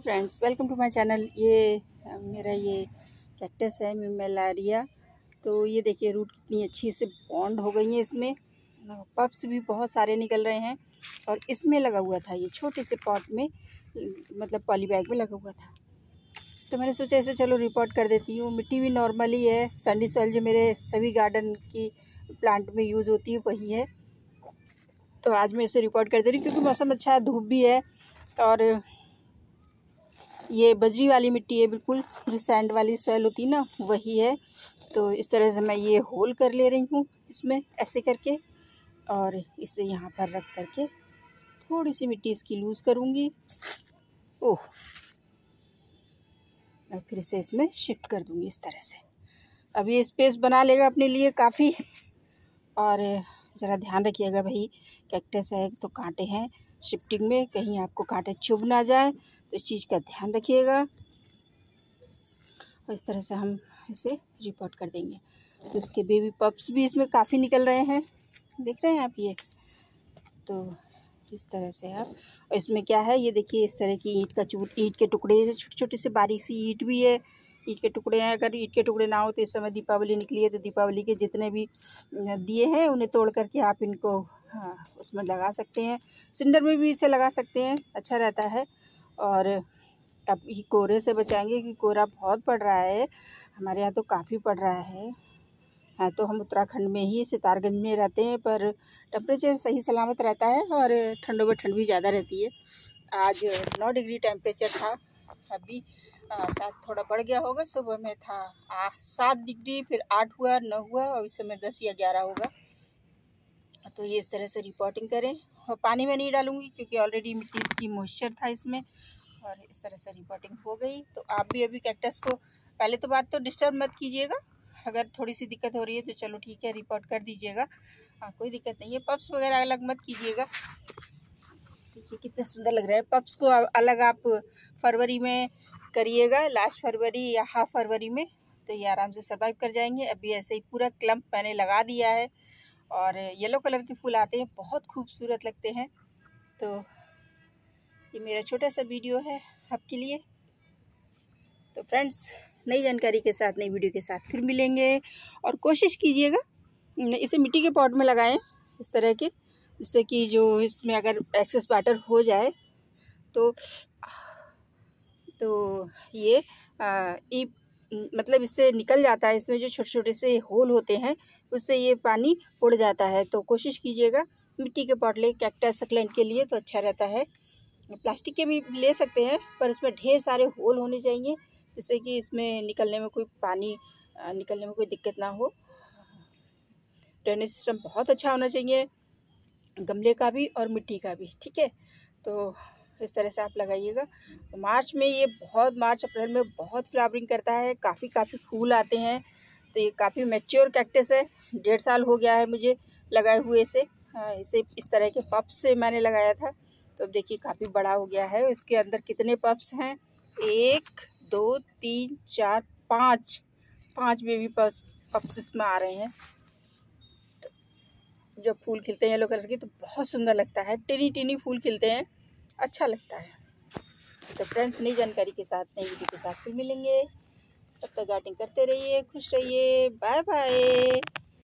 Friends welcome to my channel ये मेरा ये कैक्टस है मिमेलारिया तो ये देखिए रूट कितनी अच्छी से बॉन्ड हो गई है इसमें. पप्स भी बहुत सारे निकल रहे हैं और इसमें लगा हुआ था ये छोटे से पॉट में मतलब पॉली बैग में लगा हुआ था. तो मैंने सोचा इसे चलो रिपोर्ट कर देती हूँ. मिट्टी भी नॉर्मल ही. सैंडी सॉइल जो मेरे सभी गार्डन की प्लांट में यूज़ होती है, वही है. तो आज मैं इसे रिपोर्ट कर दे रही हूँ क्योंकि मौसम अच्छा है, धूप भी है और ये बजरी वाली मिट्टी है बिल्कुल, जो सैंड वाली सॉइल होती ना, वही है। तो इस तरह से मैं ये होल कर ले रही हूँ इसमें, ऐसे करके, और इसे यहाँ पर रख करके थोड़ी सी मिट्टी इसकी लूज़ करूँगी। ओह! मैं फिर इसे इसमें शिफ्ट कर दूँगी इस तरह से। अब ये स्पेस बना लेगा अपने लिए काफ़ी। और ज़रा ध्यान रखिएगा भाई कैक्टस है तो कांटे हैं। शिफ्टिंग में कहीं आपको कांटे चुभ ना जाए। तो इस चीज़ का ध्यान रखिएगा। और इस तरह से हम इसे रिपोर्ट कर देंगे। तो इसके बेबी पप्स भी इसमें काफ़ी निकल रहे हैं। देख रहे हैं आप ये? तो इस तरह से आप, और इसमें क्या है? ये देखिए, इस तरह की ईट का चूट ईट के टुकड़े छोटे छोटे से बारीक सी ईट भी है। ईट के टुकड़े हैं। अगर ईट के टुकड़े ना हो तो इस समय दीपावली निकली है तो दीपावली के जितने भी दिए हैं, उन्हें तोड़ करके आप इनको हाँ उसमें लगा सकते हैं। सिंडर में भी इसे लगा सकते हैं। अच्छा रहता है। और अब ये कोहरे से बचाएँगे क्योंकि कोहरा बहुत पड़ रहा है। हमारे यहाँ तो काफ़ी पड़ रहा है। हाँ तो हम उत्तराखंड में ही सितारगंज में रहते हैं, पर टेम्परेचर सही सलामत रहता है और ठंडों में ठंड भी ज़्यादा रहती है। आज नौ डिग्री टेम्परेचर था। अभी शायद थोड़ा बढ़ गया होगा। सुबह में था सात डिग्री, फिर आठ हुआ, नौ हुआ और इस समय दस या ग्यारह होगा। तो ये इस तरह से रिपोर्टिंग करें। और पानी में नहीं डालूँगी क्योंकि ऑलरेडी मिट्टी की मॉइस्चर था इसमें और इस तरह से रिपोर्टिंग हो गई। तो आप भी अभी कैक्टस को पहले तो बात तो डिस्टर्ब मत कीजिएगा। अगर थोड़ी सी दिक्कत हो रही है तो चलो ठीक है रिपोर्ट कर दीजिएगा। हाँ कोई दिक्कत नहीं है। पप्स वगैरह अलग मत कीजिएगा। देखिए कितने सुंदर लग रहा है। पप्स को अलग आप फरवरी में करिएगा लास्ट फरवरी या हाफ़ फरवरी में तो ये आराम से सर्वाइव कर जाएँगे। अभी ऐसे ही पूरा क्लम्प मैंने लगा दिया है। और येलो कलर के फूल आते हैं, बहुत खूबसूरत लगते हैं। तो ये मेरा छोटा सा वीडियो है आपके लिए। तो फ्रेंड्स, नई जानकारी के साथ, नई वीडियो के साथ फिर मिलेंगे और कोशिश कीजिएगा इसे मिट्टी के पॉट में लगाएँ इस तरह के, जिससे कि जो इसमें अगर एक्सेस वाटर हो जाए तो तो ये ई मतलब इससे निकल जाता है, इसमें जो छोटे छोटे से होल होते हैं, उससे ये पानी उड़ जाता है। तो कोशिश कीजिएगा मिट्टी के पॉट ले कैक्टस सकलेंट के लिए तो अच्छा रहता है। प्लास्टिक के भी ले सकते हैं, पर उसमें ढेर सारे होल होने चाहिए, जिससे कि इसमें निकलने में कोई पानी निकलने में कोई दिक्कत ना हो। ड्रेनेज सिस्टम बहुत अच्छा होना चाहिए, गमले का भी और मिट्टी का भी, ठीक है? तो इस तरह से आप लगाइएगा। मार्च में ये बहुत, मार्च, अप्रैल में बहुत फ्लावरिंग करता है। काफ़ी काफ़ी फूल आते हैं। तो ये काफ़ी मेच्योर कैक्टस है। डेढ़ साल हो गया है मुझे लगाए हुए इसे हाँ इसे इस तरह के पप्स से मैंने लगाया था। तो अब देखिए, काफ़ी बड़ा हो गया है। इसके अंदर कितने पप्स हैं? एक, दो, तीन, चार, पाँच। पाँच बेबी पप्स पप्स इसमें आ रहे हैं। जब फूल खिलते हैं येलो कलर के तो बहुत सुंदर लगता है। टिनी टिनी फूल खिलते हैं। अच्छा लगता है। तो फ्रेंड्स नई जानकारी के साथ, नई वीडियो के साथ फिर मिलेंगे। तब तक गार्डनिंग करते रहिए, खुश रहिए। Bye bye